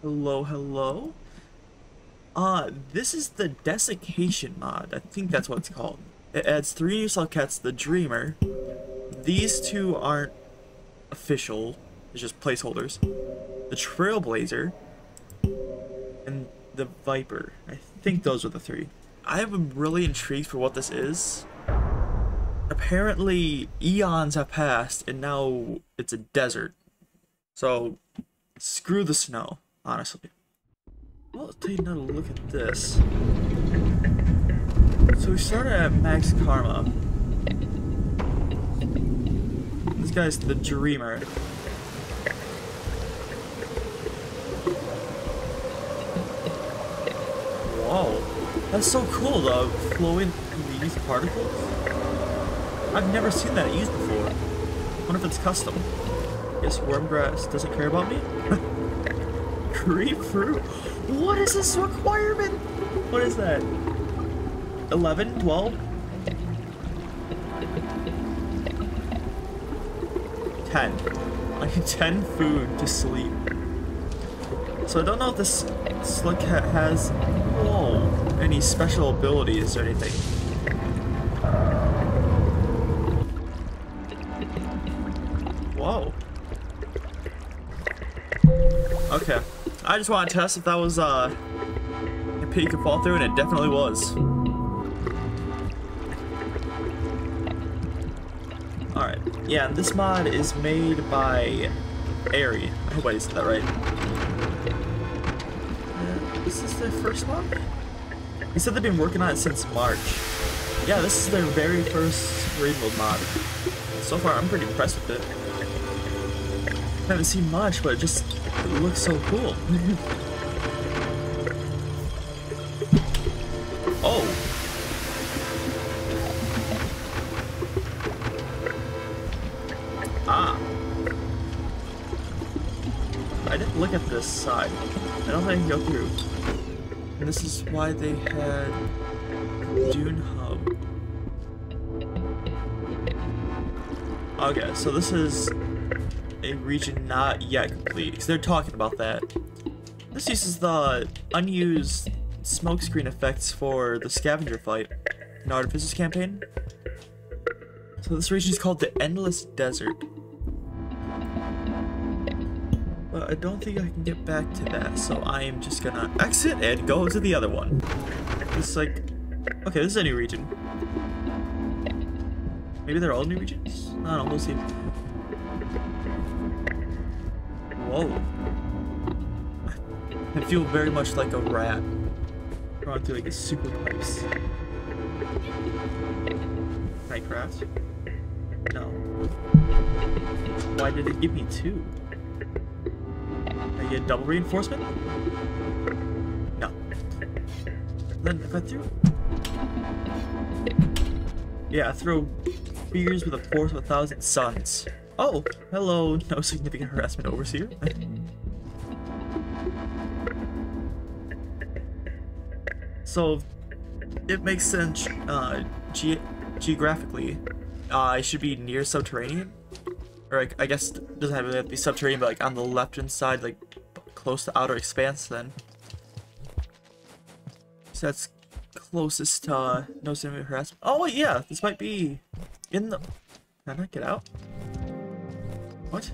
Hello, hello. Uh, this is the Desiccation mod. I think that's what it's called. It adds three new Cats, the Dreamer. These two aren't official. It's just placeholders. The Trailblazer. And the Viper. I think those are the three. I am really intrigued for what this is. Apparently, eons have passed, and now it's a desert. So, screw the snow, honestly. Well, I'll take another look at this. So we started at Max Karma. This guy's the Dreamer. Whoa. That's so cool, the flowing used particles. I've never seen that used before. wonder if it's custom. Guess Wormgrass doesn't care about me? Grapefruit? What is this requirement? What is that? 11? 12? 10. I need 10 food to sleep. So I don't know if this Slug has whoa, any special abilities or anything. I just want to test if that was uh, a peak could fall through, and it definitely was. Alright. Yeah, and this mod is made by Airy. I hope I said that right. This is their first mod? He said they've been working on it since March. Yeah, this is their very first mode mod. So far, I'm pretty impressed with it. I haven't seen much, but it just it looks so cool. oh! Ah. I didn't look at this side. I don't think I can go through. And this is why they had Dune Hub. Okay, so this is region not yet complete, because they're talking about that. This uses the unused smokescreen effects for the scavenger fight in Artificers campaign. So this region is called the Endless Desert. But I don't think I can get back to that, so I am just gonna exit and go to the other one. It's like, okay, this is a new region. Maybe they're all new regions? I don't know, we'll see. Whoa. I feel very much like a rat. Going through like a super pipes. Minecraft? No. Why did it give me two? I get double reinforcement? No. Then if I threw... Yeah, I throw spears with a force of a thousand suns. Oh, hello, no significant harassment overseer. so, it makes sense uh, ge geographically. Uh, I should be near subterranean. Or I, I guess it doesn't have to be subterranean, but like on the left hand side, like close to outer expanse then. So that's closest to uh, no significant harassment. Oh yeah, this might be in the. Can I get out? What?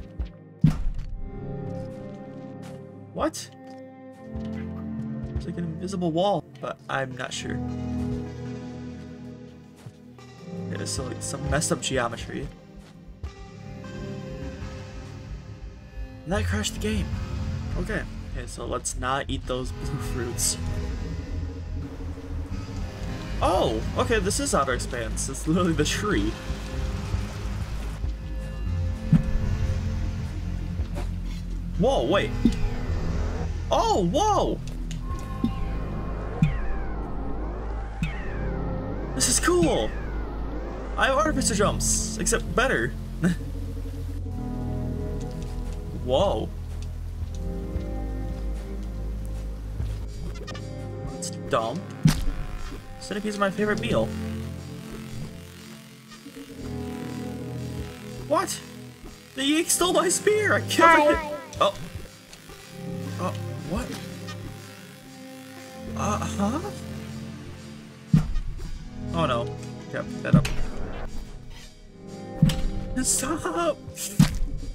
What? It's like an invisible wall, but I'm not sure. It is like some messed up geometry. And that crashed the game. Okay. Okay, so let's not eat those blue fruits. Oh! Okay, this is Outer Expanse. It's literally the tree. Whoa, wait. Oh, whoa! This is cool! I have artificer jumps, except better. Whoa. It's dumb. Centipedes are my favorite meal. What? The Yeek stole my spear! I killed it! Oh. Oh, What? Uh huh? Oh no. Yeah, pick that up. Stop!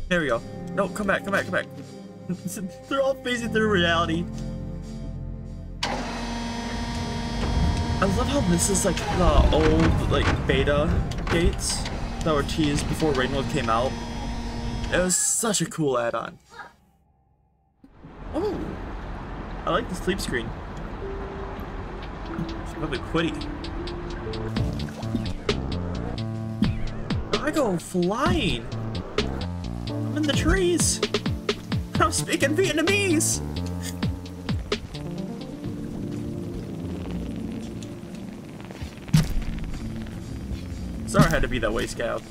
There we go. No, come back, come back, come back. They're all phasing through reality. I love how this is like the old like beta gates that were teased before Rainbow came out. It was such a cool add-on. Oh, I like the sleep screen. It's probably pretty. I go flying. I'm in the trees. I'm speaking Vietnamese. Sorry I had to be that way, Scout.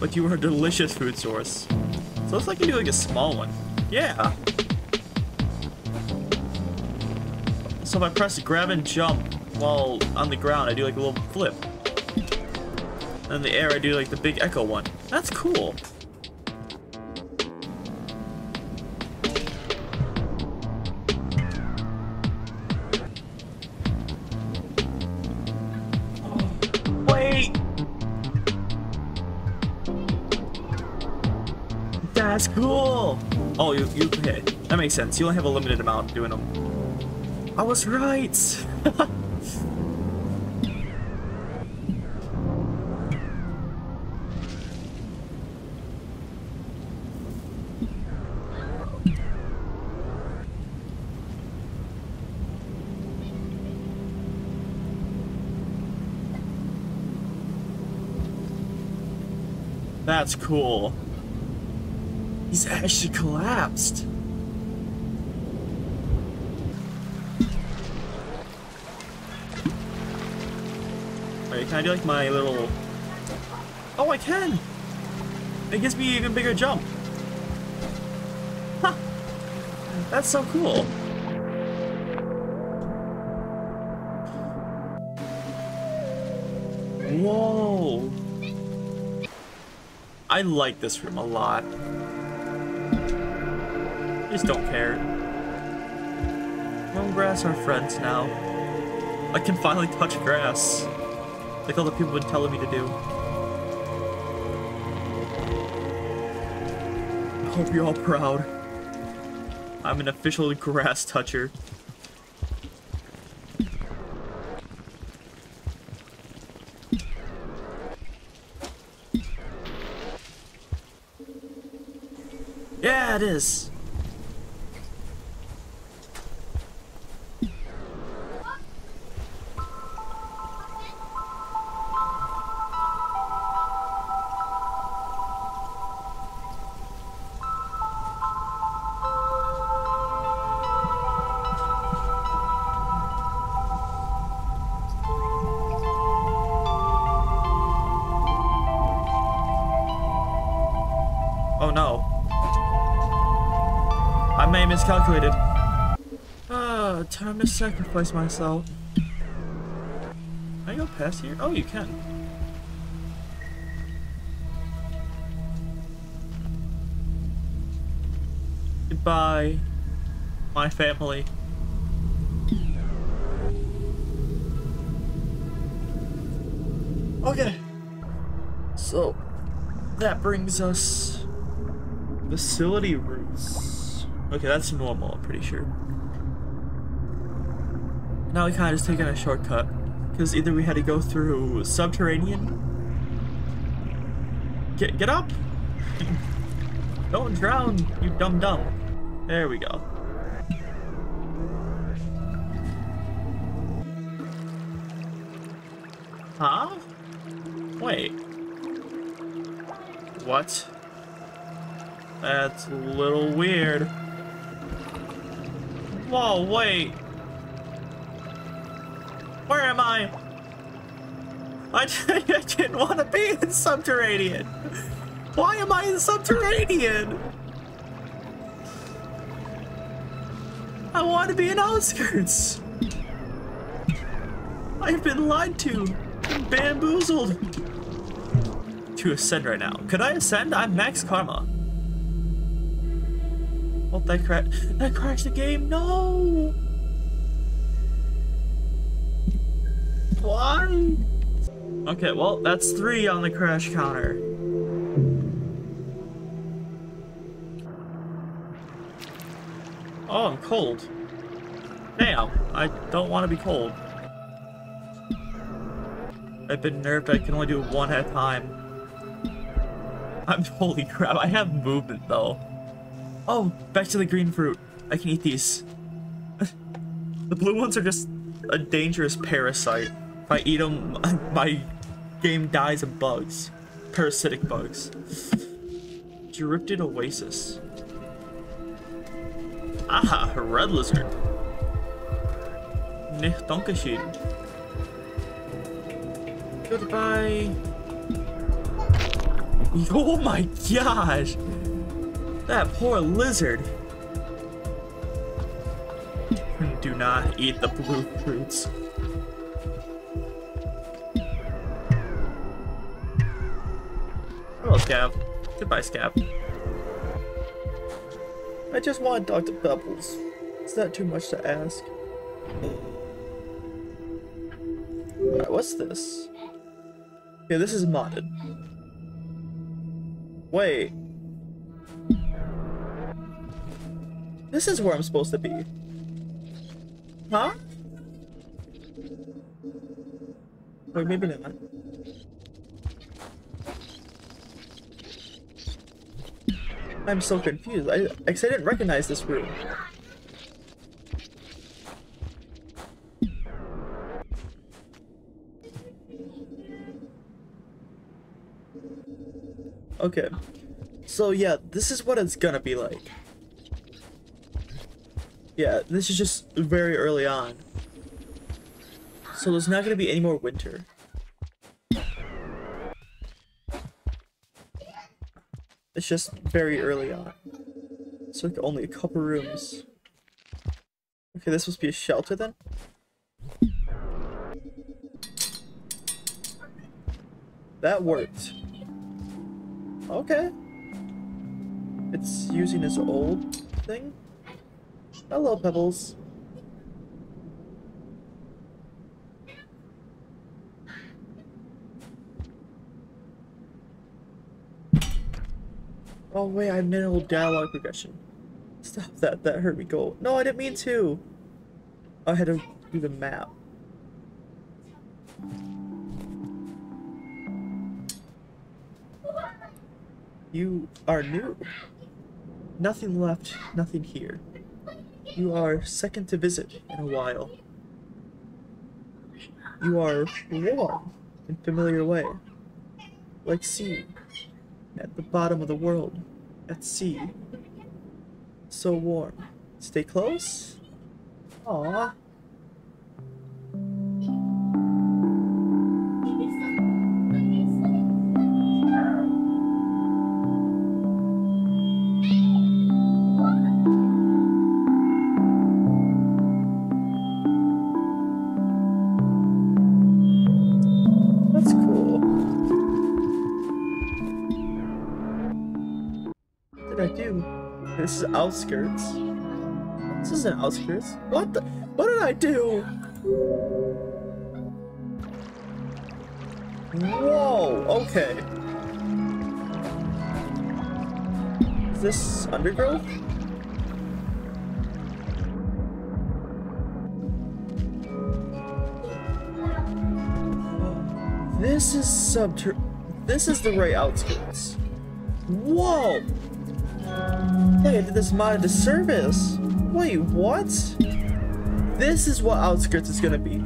But you were a delicious food source. So let's like you do like a small one. Yeah. Ah. So if I press grab and jump while on the ground, I do like a little flip. And in the air, I do like the big echo one. That's cool. That's cool! Oh, you, you, okay. That makes sense. You only have a limited amount doing them. I was right! That's cool. He's actually collapsed. Wait, can I do like my little... Oh, I can! It gives me even bigger jump. Huh. That's so cool. Whoa. I like this room a lot. Just don't care. Long grass are friends now. I can finally touch grass. Like all the people have been telling me to do. I hope you're all proud. I'm an official grass toucher. Yeah, it is. Miscalculated. Ah, time to sacrifice myself. Can I go past here? Oh, you can. Goodbye, my family. Okay. So, that brings us facility routes. Okay, that's normal, I'm pretty sure. Now we kind of just taking a shortcut. Because either we had to go through subterranean. Get, get up! Don't drown, you dumb dumb. There we go. Huh? Wait. What? That's a little weird. Whoa, wait. Where am I? I, I didn't want to be in Subterranean. Why am I in Subterranean? I want to be in Outskirts. I've been lied to bamboozled. to ascend right now. Could I ascend? I'm max karma. Oh, that crash! That crashed the game. No. Why? Okay, well, that's three on the crash counter. Oh, I'm cold. Damn, I don't want to be cold. I've been nerfed, I can only do one at a time. I'm holy crap, I have movement though. Oh, back to the green fruit. I can eat these. the blue ones are just a dangerous parasite. If I eat them, my game dies of bugs. Parasitic bugs. Drifted Oasis. Aha, red lizard. Nicht Dankeschön. Goodbye. Oh my gosh! That poor lizard. Do not eat the blue fruits. Hello, Scab. Goodbye, Scab. I just want Dr. Pebbles. Is that too much to ask? What's this? Yeah, this is modded. Wait. This is where I'm supposed to be. Huh? Wait, maybe not. I'm so confused. I, I didn't recognize this room. Okay. So yeah, this is what it's gonna be like. Yeah, this is just very early on. So there's not gonna be any more winter. It's just very early on. So like only a couple rooms. Okay, this must be a shelter then? That worked. Okay. It's using his old thing? Hello, Pebbles. Oh wait, I made a dialogue progression. Stop that, that hurt me go. No, I didn't mean to. I had to do the map. You are new. Nothing left, nothing here. You are second to visit in a while. You are warm in familiar way. Like sea at the bottom of the world, at sea. So warm. Stay close? Aww. This is outskirts. This isn't outskirts. What the? What did I do? Whoa, okay. Is this undergrowth? This is subter- This is the right outskirts. Whoa! Did this mod into service. Wait, what? This is what outskirts is gonna be.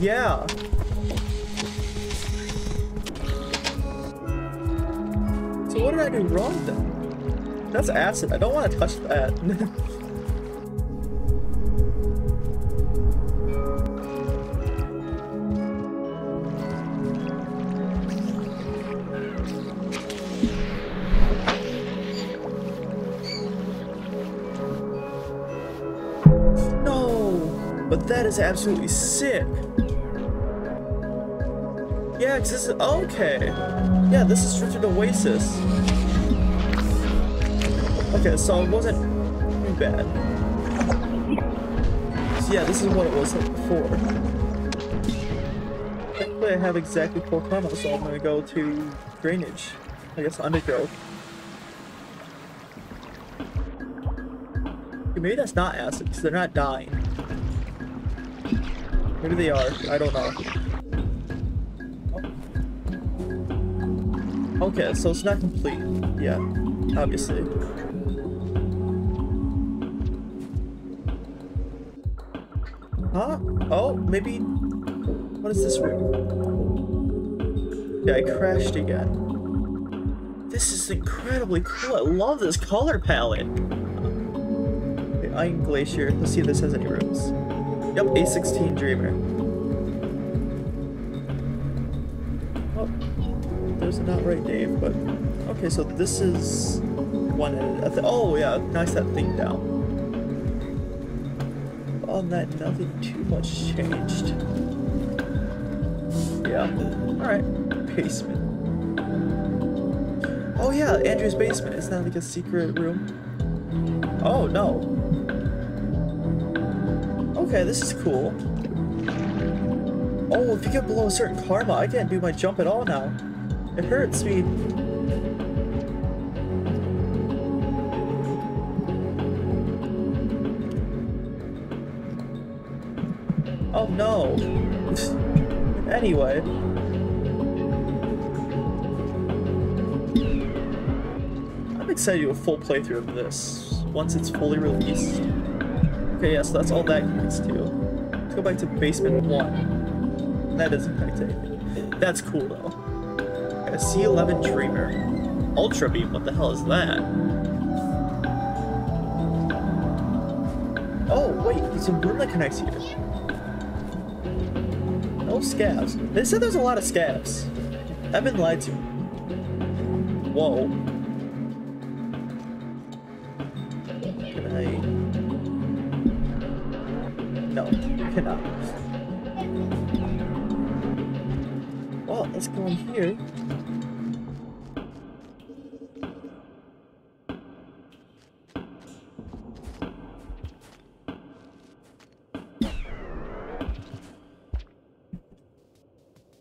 Yeah. So what did I do wrong then? That's acid. I don't want to touch that. is absolutely sick. Yeah, cause this is okay. Yeah, this is Richard Oasis. Okay, so it wasn't too bad. So yeah, this is what it was before. Thankfully, I have exactly four karma, so I'm gonna go to drainage. I guess undergrowth. Maybe that's not acid, because they're not dying. Maybe they are. I don't know. Okay, so it's not complete. Yeah, obviously. Huh? Oh, maybe... What is this room? Yeah, I crashed again. This is incredibly cool. I love this color palette. Okay, Iron Glacier. Let's see if this has any rooms. Yep, A16 Dreamer. Oh, there's not right, Dave, but... Okay, so this is one... Oh, yeah, nice that thing down on that, nothing too much changed. Yeah. Alright. Basement. Oh yeah, Andrew's basement. Isn't that like a secret room? Oh, no. Okay, this is cool. Oh, if you get below a certain karma, I can't do my jump at all now. It hurts me. Oh no. anyway. I'm excited to do a full playthrough of this once it's fully released. Okay, yeah, so that's all that connects to. Let's go back to basement one. That doesn't affect anything. That's cool though. Okay, C11 Dreamer. Ultra Beam, what the hell is that? Oh, wait, there's a room that connects here. No scabs. They said there's a lot of scabs. I've been lied to. Whoa. In here.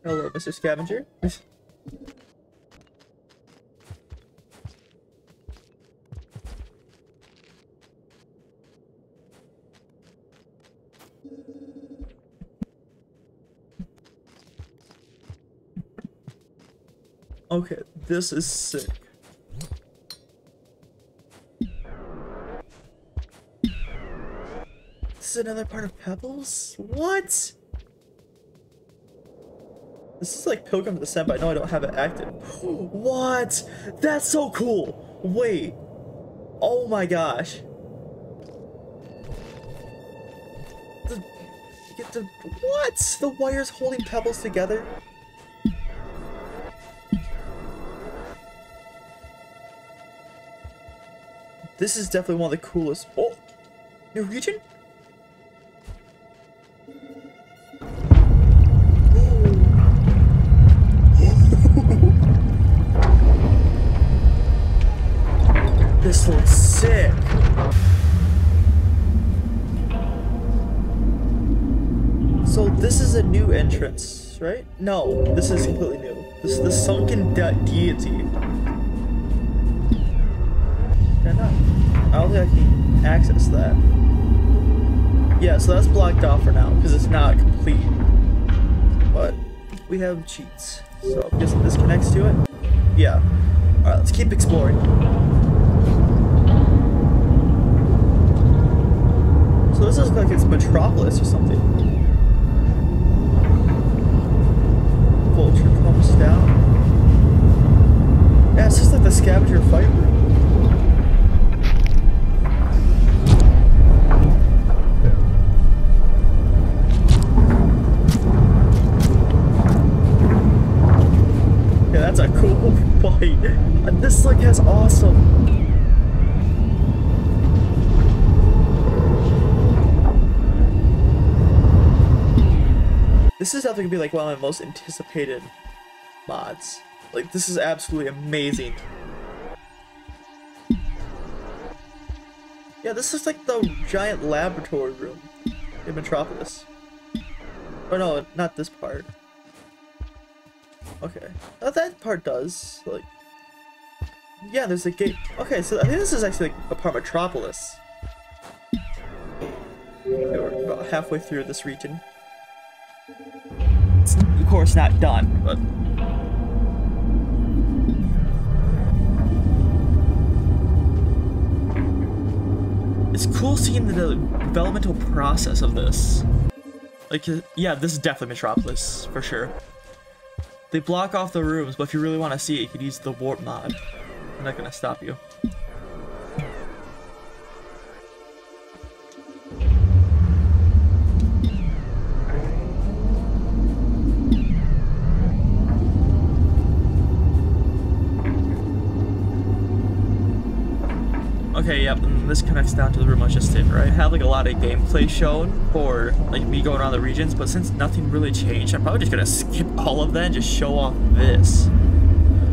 Hello, Mr. Scavenger. Okay, this is sick. This is another part of Pebbles? What? This is like Pilgrim Descent, but I know I don't have it active. What? That's so cool! Wait. Oh my gosh. The, get the, what? The wires holding pebbles together? This is definitely one of the coolest. Oh! New region? This looks sick. So this is a new entrance, right? No, this is completely new. This is the sunken de deity. I? I don't think I can access that. Yeah, so that's blocked off for now because it's not complete. But we have cheats. So I'm guessing this connects to it. Yeah. Alright, let's keep exploring. So this looks like it's Metropolis or something. Vulture comes down. Yeah, it's just like the scavenger fight that's a cool fight. And uh, this like has awesome. This is definitely gonna be like one of my most anticipated mods. Like, this is absolutely amazing. Yeah, this is like the giant laboratory room in Metropolis. Oh no, not this part. Okay. Oh, that part does. Like, yeah, there's a gate. Okay, so I think this is actually like a part Metropolis. Okay, we're about halfway through this region. It's, of course, not done, but It's cool seeing the developmental process of this. Like, uh, yeah, this is definitely Metropolis, for sure. They block off the rooms, but if you really want to see it, you could use the warp mod. I'm not gonna stop you. Okay, yep, this connects down to the room I just in, right? I have like a lot of gameplay shown for like me going around the regions, but since nothing really changed, I'm probably just gonna skip all of that and just show off this.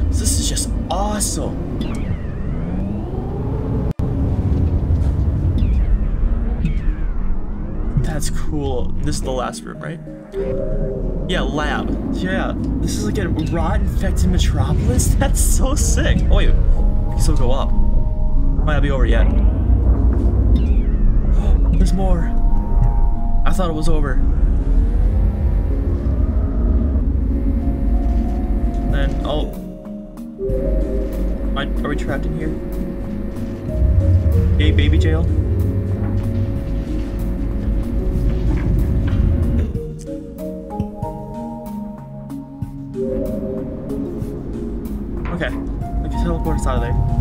This is just awesome. That's cool. This is the last room, right? Yeah, lab. Yeah, this is like a rot infected metropolis? That's so sick. Oh wait, we can still go up. Might not be over yet. There's more. I thought it was over. Then, oh. I, are we trapped in here? Hey, baby jail? Okay, I can teleport us out of there.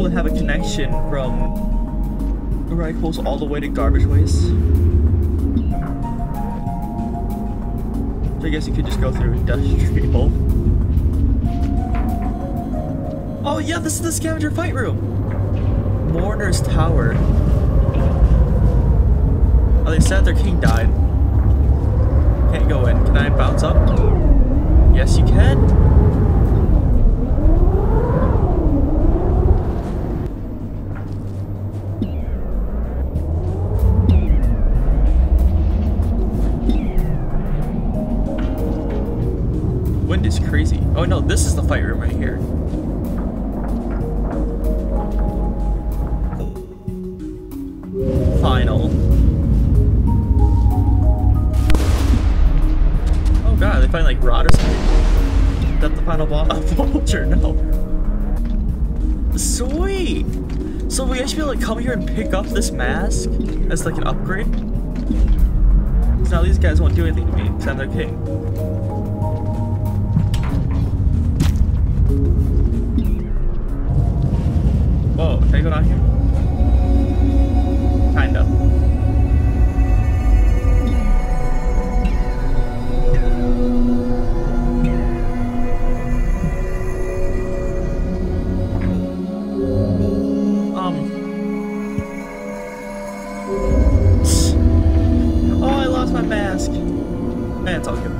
Cool to have a connection from Rifles all the way to Garbage Waste. So I guess you could just go through Industrial. Oh yeah, this is the scavenger fight room! Mourner's Tower. Oh, they said their king died. Can't go in. Can I bounce up? Yes, you can. Oh no, this is the fight room right here. Final. Oh god, they find like rot or something? Is that the final boss? A vulture, no. Sweet! So we actually be able to come here and pick up this mask as like an upgrade? Now these guys won't do anything to me because I'm their king. Can I go down here? Kind of. Um. Oh, I lost my mask. Man, it's all good.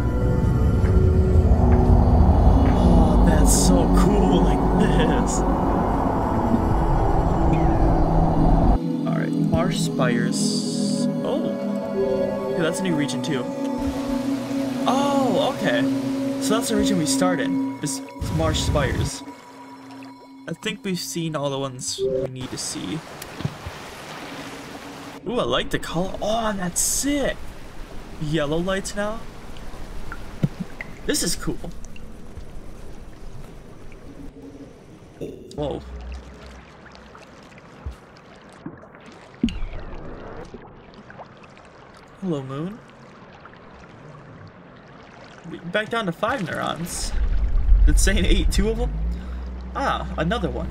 Oh, that's so cool like this. Marsh Spires. Oh. Okay, that's a new region too. Oh, okay. So that's the region we started. in. Is Marsh Spires. I think we've seen all the ones we need to see. Ooh, I like the color. Oh, that's sick. Yellow lights now. This is cool. Whoa. Hello, Moon. Back down to five neurons. It's saying eight, two of them? Ah, another one.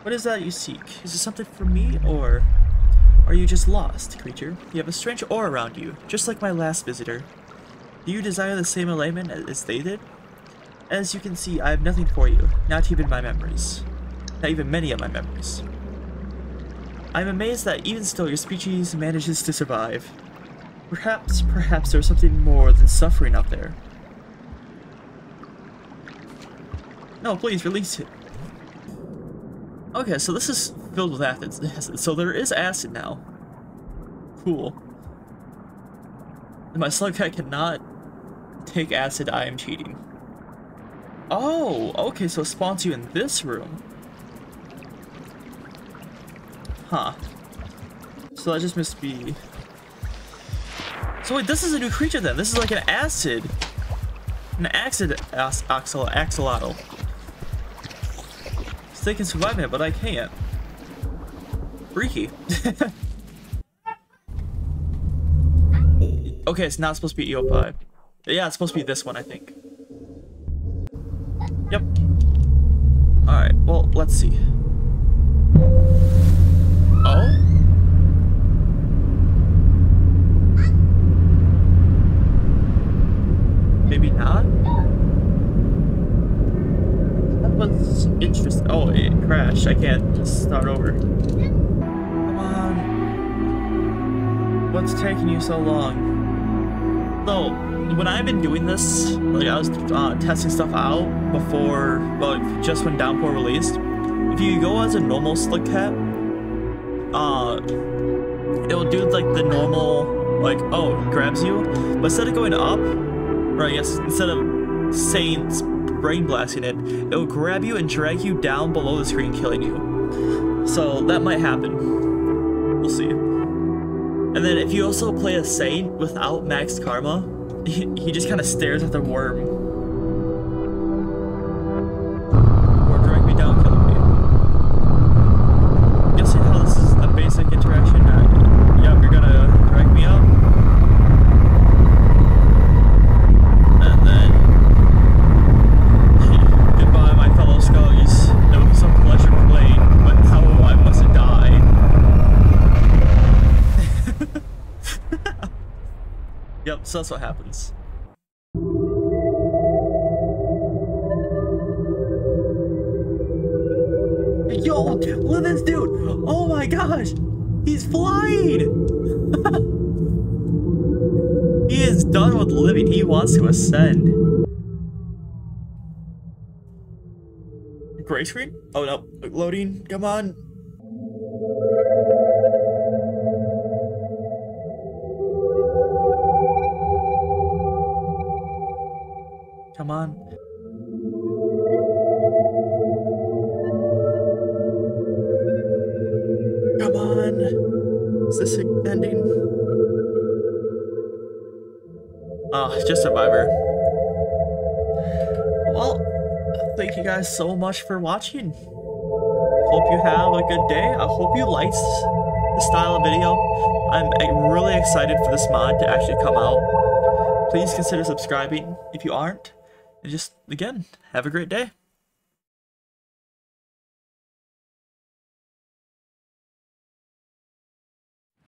What is that you seek? Is it something for me, or... Are you just lost, creature? You have a strange aura around you, just like my last visitor. Do you desire the same enlightenment as they did? As you can see, I have nothing for you, not even my memories. Not even many of my memories. I'm amazed that even still your species manages to survive. Perhaps, perhaps there's something more than suffering out there. No, please, release it. Okay, so this is filled with acid. So there is acid now. Cool. my slug cat cannot take acid, I am cheating. Oh, okay, so it spawns you in this room. Huh. So that just must be... So wait, this is a new creature then. This is like an acid. An acid axel axolotl. So they can survive it, but I can't. Freaky. okay, it's not supposed to be EO5. Yeah, it's supposed to be this one, I think. Yep. Alright, well, let's see. Maybe not? That was interesting. Oh, it crashed. I can't just start over. Come on. What's taking you so long? So, when I've been doing this, like I was uh, testing stuff out before, well, just when Downpour released, if you go as a normal slug Cat, uh, it'll do like the normal, like, oh, grabs you, but instead of going up, right, yes, instead of saying brain blasting it, it'll grab you and drag you down below the screen, killing you. So that might happen. We'll see. And then if you also play a Saint without max karma, he, he just kind of stares at the worm So that's what happens. Yo, look at this dude! Oh my gosh! He's flying! he is done with living. He wants to ascend. Gray screen? Oh no, loading, come on. Just Survivor. Well, thank you guys so much for watching. Hope you have a good day. I hope you liked the style of video. I'm eh, really excited for this mod to actually come out. Please consider subscribing if you aren't. And just, again, have a great day.